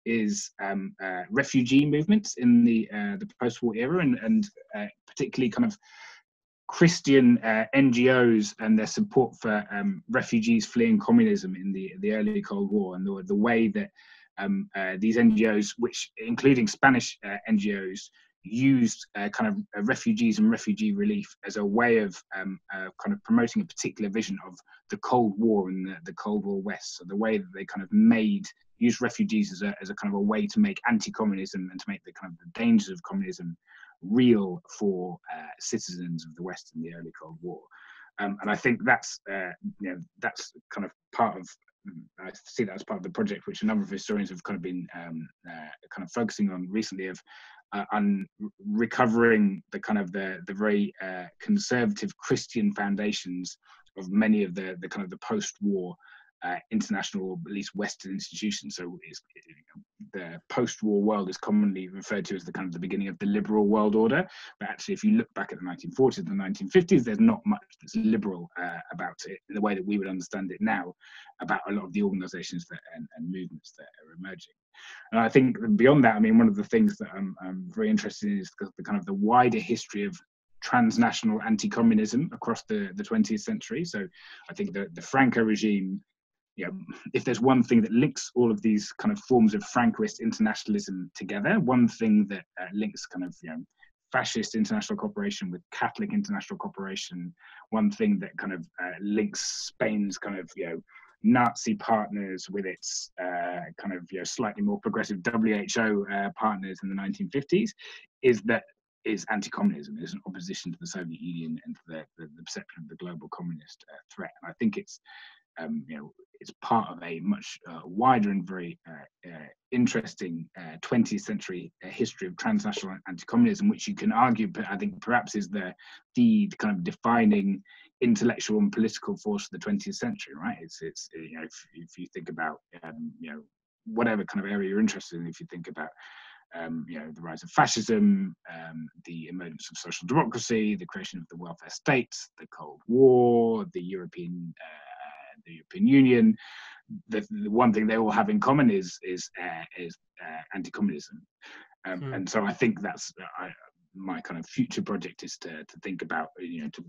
is um, uh, refugee movements in the uh, the post-war era, and and uh, particularly kind of Christian uh, NGOs and their support for um, refugees fleeing communism in the the early Cold War, and the the way that um, uh, these NGOs, which including Spanish NGOs, used uh, kind of uh, refugees and refugee relief as a way of um, uh, kind of promoting a particular vision of the Cold War and the, the, Cold War West. So the way that they kind of made used refugees as a, as a kind of a way to make anti-communism and to make the kind of the dangers of communism real for uh, citizens of the West in the early Cold War. Um, and I think that's uh, you know that's kind of part of I see that as part of the project, which a number of historians have kind of been um, uh, kind of focusing on recently, of uh, on recovering the kind of the the very uh, conservative Christian foundations of many of the the kind of the post-war uh, international or at least Western institutions. So the post-war world is commonly referred to as the kind of the beginning of the liberal world order. But actually, if you look back at the 1940s and the 1950s, there's not much that's liberal uh, about it in the way that we would understand it now about a lot of the organizations that, and, and movements that are emerging. And I think beyond that, I mean, one of the things that I'm, I'm very interested in is the, the kind of the wider history of transnational anti-communism across the, the 20th century. So I think the, the Franco regime you know, if there's one thing that links all of these kind of forms of Francoist internationalism together, one thing that uh, links kind of you know fascist international cooperation with Catholic international cooperation, one thing that kind of uh, links Spain's kind of you know Nazi partners with its uh, kind of you know slightly more progressive WHO uh, partners in the 1950s, is that is anti-communism, is an opposition to the Soviet Union and to the, the, the perception of the global communist uh, threat. And I think it's um, you know, it's part of a much uh, wider and very uh, uh, interesting 20th uh, century uh, history of transnational anti-communism, which you can argue, but I think perhaps is the the kind of defining intellectual and political force of the 20th century. Right? It's it's you know if, if you think about um, you know whatever kind of area you're interested in, if you think about um, you know, the rise of fascism, um, the emergence of social democracy, the creation of the welfare state, the Cold War, the European uh, the European Union. The, the, one thing they all have in common is is uh, is uh, anti-communism, um, mm. and so I think that's I, my kind of future project is to to think about you know to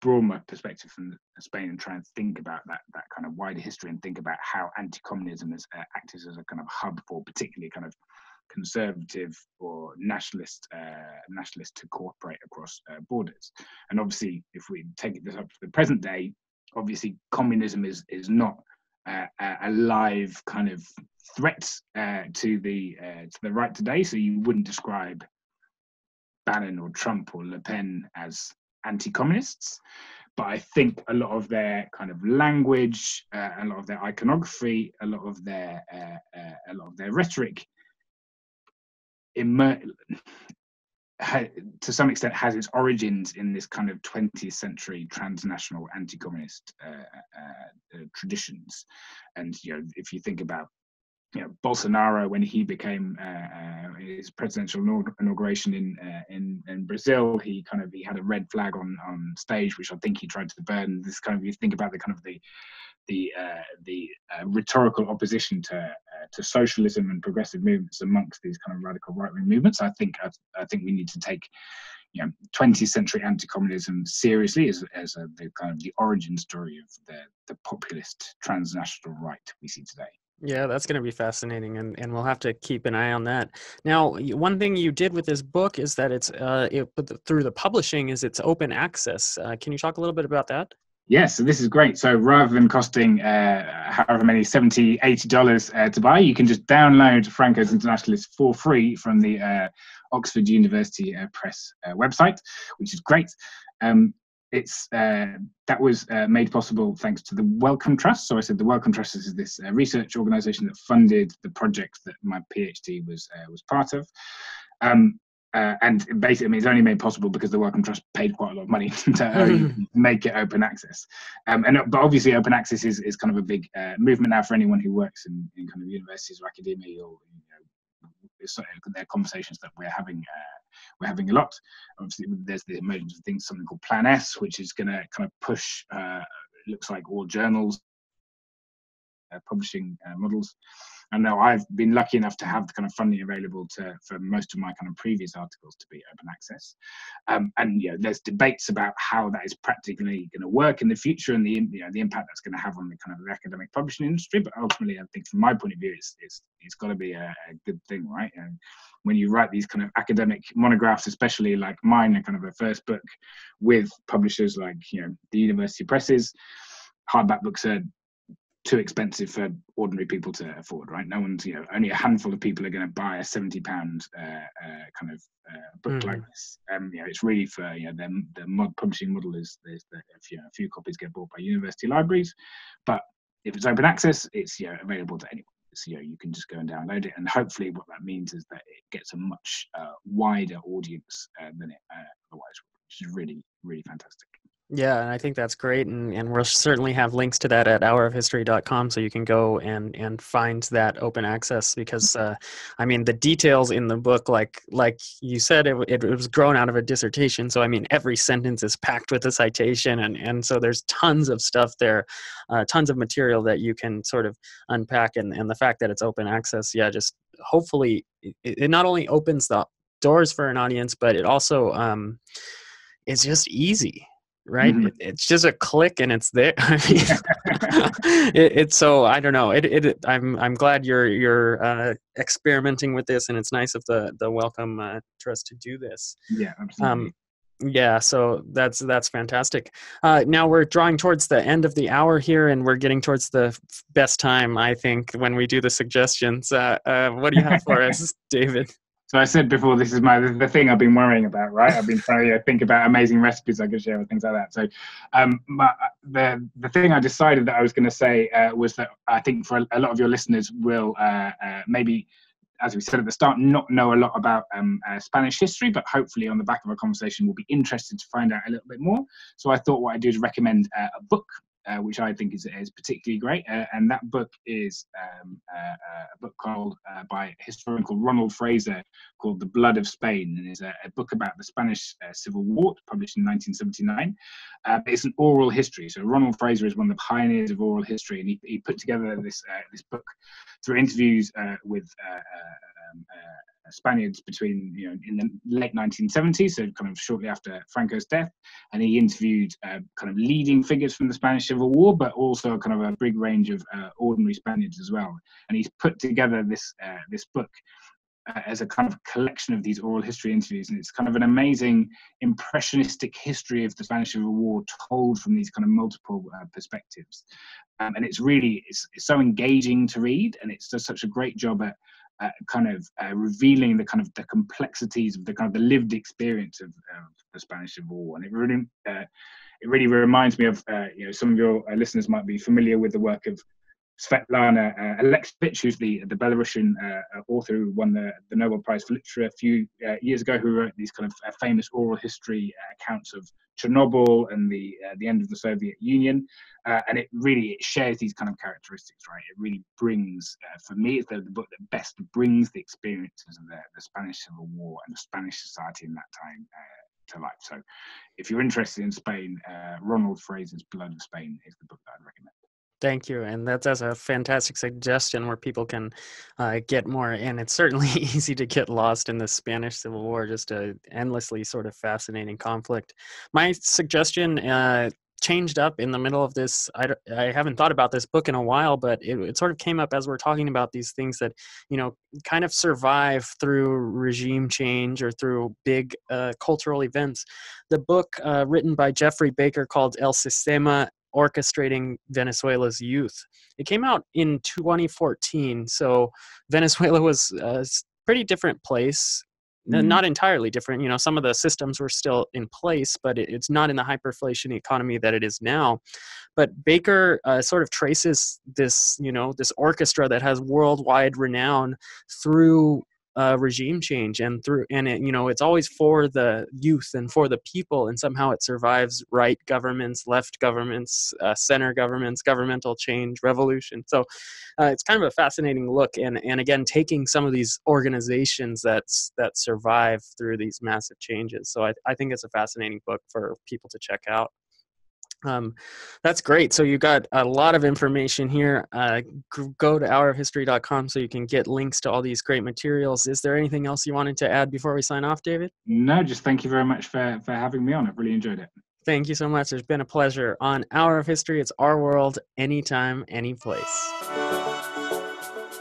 broaden my perspective from Spain and try and think about that that kind of wider history and think about how anti-communism has uh, acted as a kind of hub for particularly kind of conservative or nationalist uh, nationalist to cooperate across uh, borders. And obviously, if we take this up to the present day, obviously communism is is not uh, a live kind of threat uh, to the uh, to the right today. So you wouldn't describe Bannon or Trump or Le Pen as anti-communists, but I think a lot of their kind of language, uh, a lot of their iconography, a lot of their uh, uh, a lot of their rhetoric immer- to some extent has its origins in this kind of 20th century transnational anti-communist uh, uh, uh, traditions. And you know if you think about you know Bolsonaro when he became uh, uh his presidential inauguration in, uh, in in Brazil he kind of he had a red flag on on stage which I think he tried to burn this kind of you think about the kind of the the uh, the uh, rhetorical opposition to uh, to socialism and progressive movements amongst these kind of radical right wing movements. I think I, I, think we need to take you know 20th century anti-communism seriously as as a, the kind of the origin story of the the populist transnational right we see today. Yeah, that's going to be fascinating, and, and we'll have to keep an eye on that. Now, one thing you did with this book is that it's uh, it, through the publishing is it's open access. Uh, can you talk a little bit about that? Yes, so this is great. So rather than costing uh, however many 70 $80 uh, to buy, you can just download Franco's Internationalist for free from the uh, Oxford University uh, Press uh, website, which is great. Um, it's uh, that was made possible thanks to the Wellcome Trust. So I said the Wellcome Trust is this research organisation that funded the project that my PhD was was part of. Um, uh, and basically, I mean, it's only made possible because the Wellcome Trust paid quite a lot of money to make it open access. Um, and but obviously, open access is, is kind of a big uh, movement now for anyone who works in, in kind of universities or academia or you know, they're conversations that we're having uh, we're having a lot. Obviously, there's the emergence of things, something called Plan S, which is going to kind of push. Uh, looks like all journals uh, publishing uh, models. I know I've been lucky enough to have the kind of funding available to for most of my kind of previous articles to be open access, um, and you know there's debates about how that is practically going to work in the future and the you know the impact that's going to have on the kind of academic publishing industry. But ultimately, I think from my point of view, it's it's, it's got to be a, a, good thing, right? And when you write these kind of academic monographs, especially like mine, a kind of a first book with publishers like you know the university presses, hardback books are too expensive for ordinary people to afford, right? No one's, you know, only a handful of people are going to buy a seventy pound uh, uh, kind of uh, book mm. like this. Um, you know, it's really for you know the the mod publishing model is there's the, a few, a few copies get bought by university libraries, but if it's open access, it's you know available to anyone. So you know you can just go and download it, and hopefully what that means is that it gets a much uh, wider audience uh, than it uh, otherwise, which is really really fantastic. Yeah, and I think that's great, and, and we'll certainly have links to that at hourofhistory.com, so you can go and and find that open access. Because uh, I mean, the details in the book, like like you said, it, it, was grown out of a dissertation. So I mean, every sentence is packed with a citation, and and so there's tons of stuff there, uh, tons of material that you can sort of unpack. And and the fact that it's open access, yeah, just hopefully it, it not only opens the doors for an audience, but it also um, it's just easy right? Mm-hmm. it, it's just a click and it's there. I mean, it, it's so i don't know it, it i'm i'm glad you're you're uh, experimenting with this and it's nice of the the Wellcome uh, trust to do this. Yeah absolutely. um, yeah so that's that's fantastic. Uh, now we're drawing towards the end of the hour here and we're getting towards the best time i think when we do the suggestions. Uh, uh, what do you have for us david so I said before, this is my the thing I've been worrying about, right? I've been trying to think about amazing recipes I could share and things like that. So um, my, the the thing I decided that I was going to say uh, was that I think for a, a, lot of your listeners will uh, uh, maybe, as we said at the start, not know a lot about um, uh, Spanish history, but hopefully on the back of a conversation will be interested to find out a little bit more. So I thought what I'd do is recommend uh, a book uh, which I think is, is particularly great. Uh, and that book is um, uh, uh a book called uh, by a historian called Ronald Fraser called The Blood of Spain, and it's a, a book about the Spanish uh, Civil War, published in 1979. it's an oral history. So Ronald Fraser is one of the pioneers of oral history, and he, he put together this this book through interviews with um, Spaniards between you know in the late 1970s, so kind of shortly after Franco's death, and he interviewed uh, kind of leading figures from the Spanish Civil War, but also kind of a big range of uh, ordinary Spaniards as well. And he's put together this uh, this book uh, as a kind of collection of these oral history interviews, and it's kind of an amazing impressionistic history of the Spanish Civil War told from these kind of multiple uh, perspectives. Um, and it's really it's, it's so engaging to read, and it's does such a great job at uh, kind of uh, revealing the kind of the complexities of the kind of the lived experience of, of the Spanish Civil War, and it really uh, it really reminds me of uh, you know some of your uh, listeners might be familiar with the work of Svetlana uh, Alexievich, who's the, the Belarusian uh, author who won the, the Nobel Prize for Literature a few uh, years ago, who wrote these kind of uh, famous oral history accounts of Chernobyl and the uh, the end of the Soviet Union, uh, and it really it shares these kind of characteristics, right? It really brings, uh, for me, it's the, the, book that best brings the experiences of the, the Spanish Civil War and the Spanish society in that time uh, to life. So, if you're interested in Spain, uh, Ronald Fraser's Blood of Spain is the book that I'd recommend. Thank you, and that's, that's a fantastic suggestion where people can uh, get more. And it's certainly easy to get lost in the Spanish Civil War, just a endlessly sort of fascinating conflict. My suggestion uh, changed up in the middle of this. I, I haven't thought about this book in a while, but it, it sort of came up as we're talking about these things that you know kind of survive through regime change or through big uh, cultural events. The book uh, written by Geoffrey Baker called El Sistema orchestrating Venezuela's youth. It came out in 2014, so Venezuela was a pretty different place. Mm-hmm. Not entirely different. You know, some of the systems were still in place, but it's not in the hyperinflation economy that it is now. But Baker uh, sort of traces this, you know, this orchestra that has worldwide renown through uh, regime change and through and it, you know it's always for the youth and for the people and somehow it survives right governments left governments uh, center governments governmental change revolution. So uh, it's kind of a fascinating look and and again taking some of these organizations that's that survive through these massive changes. So I, I think it's a fascinating book for people to check out um, that's great. So you got a lot of information here. Uh, go to hourofhistory.com so you can get links to all these great materials. Is there anything else you wanted to add before we sign off, David? No, just thank you very much for, for having me on. I've really enjoyed it. Thank you so much. It's been a pleasure. On Hour of History, it's our world, anytime, any place.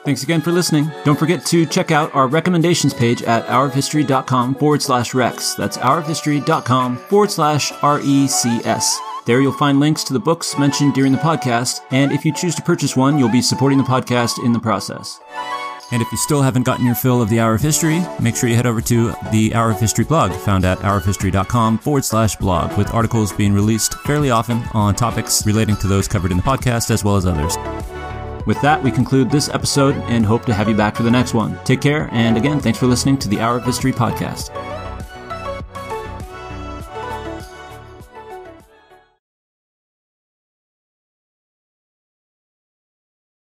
Thanks again for listening. Don't forget to check out our recommendations page at hourofhistory.com forward slash recs. That's hourofhistory.com forward slash R-E-C-S. There you'll find links to the books mentioned during the podcast, and if you choose to purchase one, you'll be supporting the podcast in the process. And if you still haven't gotten your fill of the Hour of History, make sure you head over to the Hour of History blog, found at hourofhistory.com forward slash blog, with articles being released fairly often on topics relating to those covered in the podcast as well as others. With that, we conclude this episode and hope to have you back for the next one. Take care, and again, thanks for listening to the Hour of History podcast.